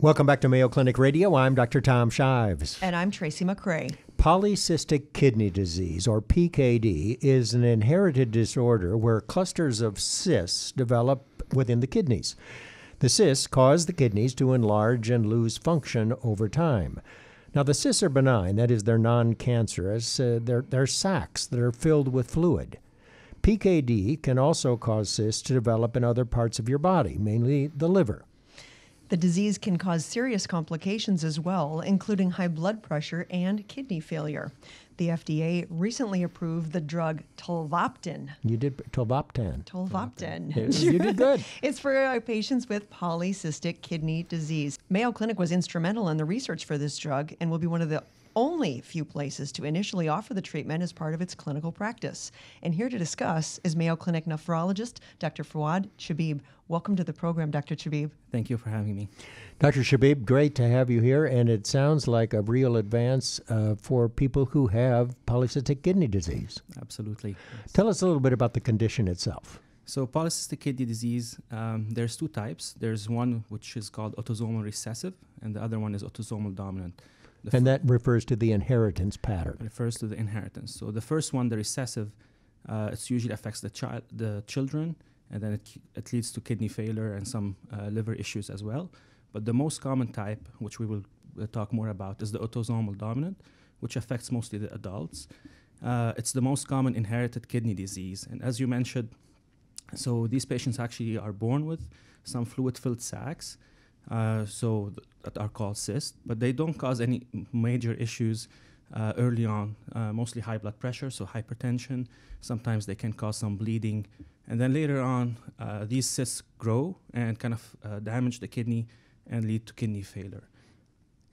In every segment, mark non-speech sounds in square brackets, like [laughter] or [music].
Welcome back to Mayo Clinic Radio. I'm Dr. Tom Shives. And I'm Tracy McCray. Polycystic kidney disease, or PKD, is an inherited disorder where clusters of cysts develop within the kidneys. The cysts cause the kidneys to enlarge and lose function over time. Now, the cysts are benign, that is, they're non cancerous, uh, they're, they're sacs that are filled with fluid. PKD can also cause cysts to develop in other parts of your body, mainly the liver. The disease can cause serious complications as well, including high blood pressure and kidney failure. The FDA recently approved the drug tolvaptan. You did tolvaptan. Tolvaptan. You did good. [laughs] it's for uh, patients with polycystic kidney disease. Mayo Clinic was instrumental in the research for this drug and will be one of the only few places to initially offer the treatment as part of its clinical practice. And here to discuss is Mayo Clinic nephrologist Dr. Fouad Chebib. Welcome to the program, Dr. Chebib. Thank you for having me. Dr. Chebib, great to have you here, and it sounds like a real advance uh, for people who have polycystic kidney disease. Absolutely. Yes. Tell us a little bit about the condition itself. So, polycystic kidney disease, um, there's two types. There's one which is called autosomal recessive, and the other one is autosomal dominant. And that refers to the inheritance pattern. Refers to the inheritance. So the first one, the recessive, uh, it usually affects the child, the children, and then it, it leads to kidney failure and some uh, liver issues as well. But the most common type, which we will uh, talk more about, is the autosomal dominant, which affects mostly the adults. Uh, it's the most common inherited kidney disease, and as you mentioned, so these patients actually are born with some fluid-filled sacs uh, so th- that are called cysts, but they don't cause any major issues uh, early on. Uh, mostly high blood pressure, so hypertension. Sometimes they can cause some bleeding, and then later on, uh, these cysts grow and kind of uh, damage the kidney and lead to kidney failure.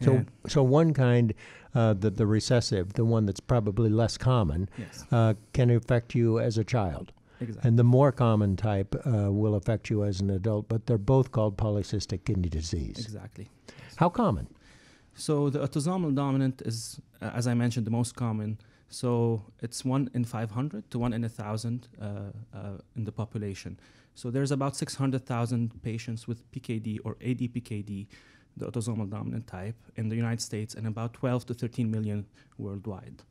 So, so one kind, uh, the the recessive, the one that's probably less common, yes. can affect you as a child. Exactly. And the more common type uh, will affect you as an adult, but they're both called polycystic kidney disease. Exactly. How common? So the autosomal dominant is, uh, as I mentioned, the most common. So it's one in 500 to one in a thousand uh, uh, in the population. So there's about 600,000 patients with PKD or ADPKD, the autosomal dominant type, in the United States, and about 12 to 13 million worldwide.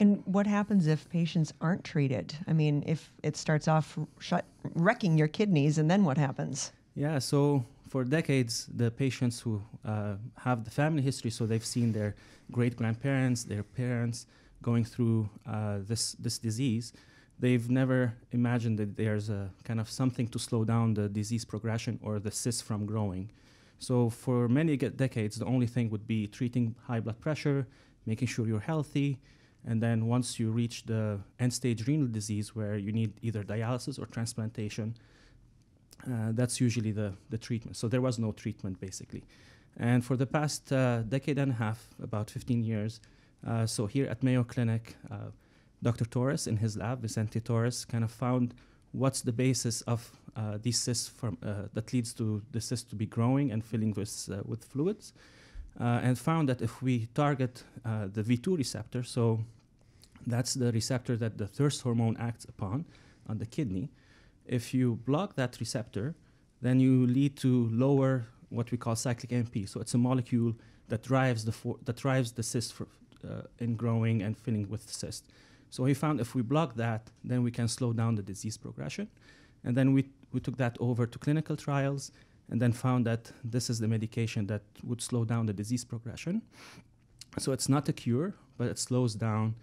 And what happens if patients aren't treated? I mean, if it starts off shut, wrecking your kidneys, and then what happens? Yeah, so for decades, the patients who uh, have the family history, so they've seen their great grandparents, their parents going through uh, this this disease, they've never imagined that there's a kind of something to slow down the disease progression or the cyst from growing. So for many decades, the only thing would be treating high blood pressure, making sure you're healthy, and then once you reach the end stage renal disease where you need either dialysis or transplantation, uh, that's usually the, the treatment. So there was no treatment basically. And for the past uh, decade and a half, about 15 years, uh, so here at Mayo Clinic, uh, Dr. Torres in his lab, Vicente Torres, kind of found what's the basis of uh, these cysts from, uh, that leads to the cyst to be growing and filling with, with fluids uh, and found that if we target uh, the V2 receptor, so that's the receptor that the thirst hormone acts upon on the kidney, if you block that receptor, then you lead to lower what we call cyclic AMP. So it's a molecule that drives the for- that drives the cyst for, uh, in growing and filling with cyst. So he found if we block that, then we can slow down the disease progression. And then we, we took that over to clinical trials and then found that this is the medication that would slow down the disease progression. So it's not a cure, but it slows down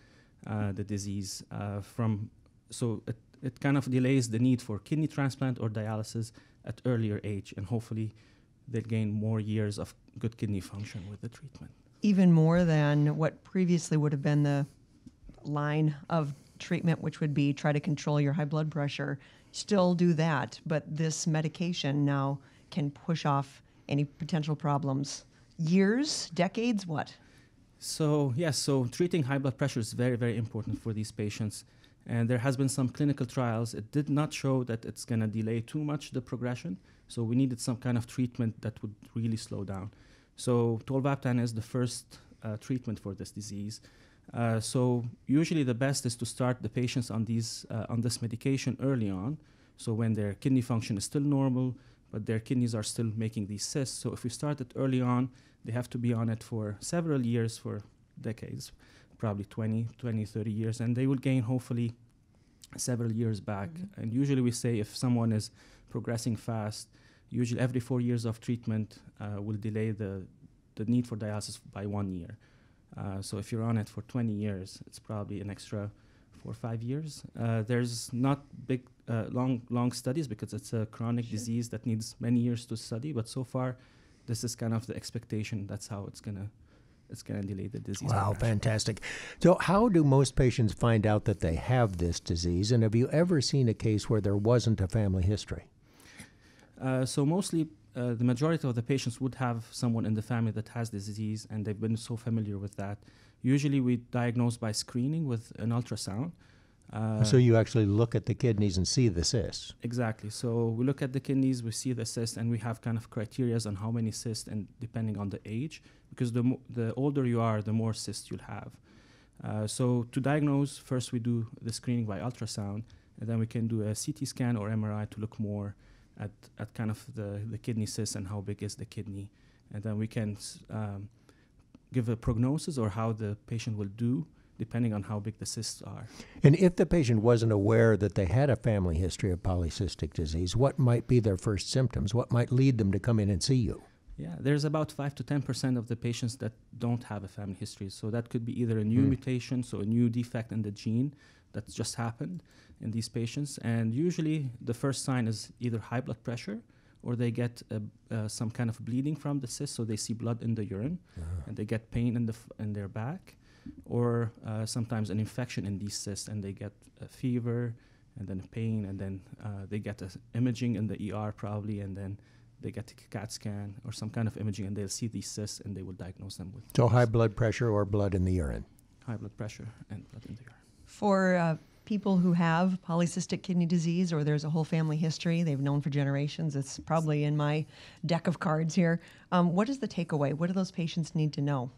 uh, the disease uh, from. So it, it kind of delays the need for kidney transplant or dialysis at earlier age, and hopefully they'll gain more years of good kidney function with the treatment. Even more than what previously would have been the line of treatment, which would be try to control your high blood pressure. Still do that, but this medication now can push off any potential problems. Years, decades, what? So, yes, so treating high blood pressure is very, very important for these patients. And there has been some clinical trials. It did not show that it's going to delay too much the progression. So we needed some kind of treatment that would really slow down. So tolvaptan is the first uh, treatment for this disease. Uh, so usually the best is to start the patients on these uh, on this medication early on. So when their kidney function is still normal, but their kidneys are still making these cysts. So if we start it early on, they have to be on it for several years, for decades, probably 20, 20, 30 years, and they will gain hopefully several years back. Mhm. And usually we say if someone is progressing fast, usually every four years of treatment uh, will delay the, the need for dialysis by one year. Uh, so if you're on it for 20 years, it's probably an extra four or five years. Uh, there's not big, uh, long, long studies because it's a chronic Sure. disease that needs many years to study. But so far, this is kind of the expectation. That's how it's gonna, it's gonna delay the disease. Wow, progression. fantastic. So, how do most patients find out that they have this disease? And have you ever seen a case where there wasn't a family history? Uh, so mostly, uh, the majority of the patients would have someone in the family that has this disease, and they've been so familiar with that. Usually, we diagnose by screening with an ultrasound. Uh, so, you actually look at the kidneys and see the cysts. Exactly. So we look at the kidneys, we see the cyst, and we have kind of criterias on how many cysts, and depending on the age, because the mo- the older you are, the more cysts you'll have. Uh, so to diagnose, first we do the screening by ultrasound, and then we can do a CT scan or MRI to look more at, at kind of the, the kidney cyst and how big is the kidney, and then we can um, give a prognosis or how the patient will do depending on how big the cysts are. And if the patient wasn't aware that they had a family history of polycystic disease, what might be their first symptoms? What might lead them to come in and see you? Yeah, there's about five to ten percent of the patients that don't have a family history. So that could be either a new Hmm. mutation, so a new defect in the gene that's just happened in these patients, and usually the first sign is either high blood pressure or they get uh, uh, some kind of bleeding from the cyst, so they see blood in the urine and they get pain in the f- in their back, or uh, sometimes an infection in these cysts and they get a fever and then pain and then uh, they get a imaging in the ER probably and then they get a CAT scan or some kind of imaging and they'll see these cysts and they will diagnose them with So, high blood pressure or blood in the urine. high blood pressure and blood in the urine. For uh, people who have polycystic kidney disease or there's a whole family history they've known for generations, it's probably in my deck of cards here. Um, what is the takeaway? What do those patients need to know?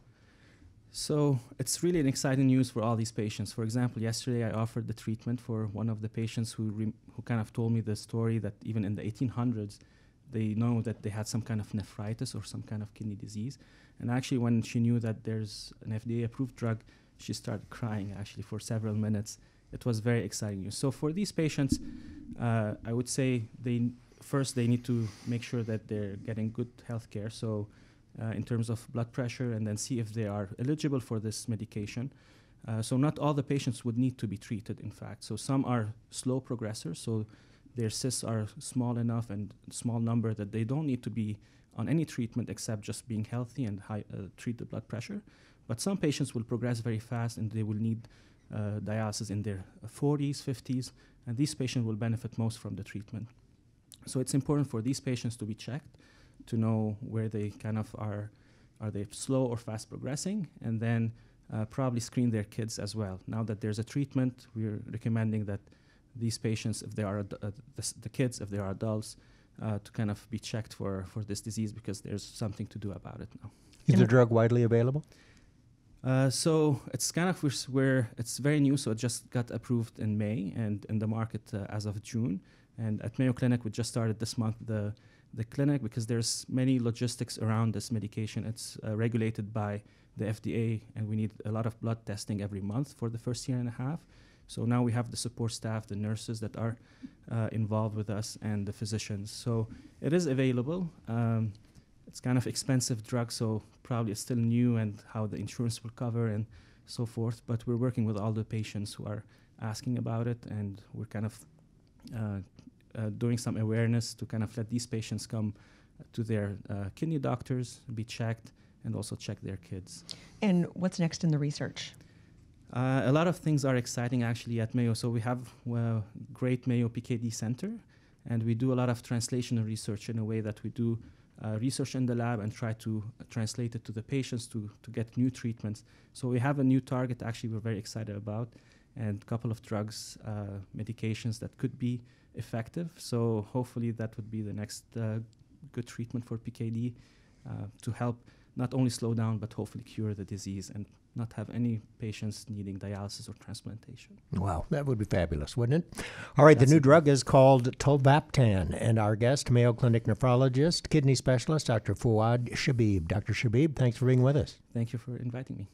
So it's really an exciting news for all these patients. For example, yesterday I offered the treatment for one of the patients who re- who kind of told me the story that even in the 1800s, they know that they had some kind of nephritis or some kind of kidney disease. And actually, when she knew that there's an FDA-approved drug, she started crying actually for several minutes. It was very exciting news. So for these patients, uh, I would say they first they need to make sure that they're getting good health care. So uh, in terms of blood pressure and then see if they are eligible for this medication. Uh, so not all the patients would need to be treated, in fact. So some are slow progressors, so their cysts are small enough and small number that they don't need to be on any treatment except just being healthy and high, uh, treat the blood pressure. But some patients will progress very fast and they will need uh, dialysis in their 40s, 50s, and these patients will benefit most from the treatment. So it's important for these patients to be checked to know where they kind of are are they slow or fast progressing and then uh, probably screen their kids as well now that there's a treatment we're recommending that these patients if they are ad- uh, the, the kids if they are adults uh, to kind of be checked for for this disease because there's something to do about it now Is the drug widely available? uh, so it's kind of where, where it's very new. So it just got approved in May and in the market uh, as of June. And at Mayo Clinic, we just started this month the the clinic because there's many logistics around this medication. It's uh, regulated by the FDA, and we need a lot of blood testing every month for the first year and a half. So now we have the support staff, the nurses that are uh, involved with us, and the physicians. So it is available. Um, it's kind of expensive drug, so probably it's still new and how the insurance will cover and so forth. But we're working with all the patients who are asking about it, and we're kind of uh, uh, doing some awareness to kind of let these patients come to their uh, kidney doctors, be checked, and also check their kids. And what's next in the research? Uh, a lot of things are exciting actually at Mayo. So we have uh, great Mayo PKD Center, and we do a lot of translational research in a way that we do uh, research in the lab and try to translate it to the patients to, to get new treatments. So we have a new target actually we're very excited about, and a couple of drugs, uh, medications that could be effective. So hopefully that would be the next uh, good treatment for PKD uh, to help not only slow down but hopefully cure the disease and not have any patients needing dialysis or transplantation. Wow, that would be fabulous, wouldn't it? All right, the new drug is called Tolvaptan, and our guest, Mayo Clinic nephrologist, kidney specialist, Dr. Fouad Chebib. Dr. Chebib, thanks for being with us. Thank you for inviting me.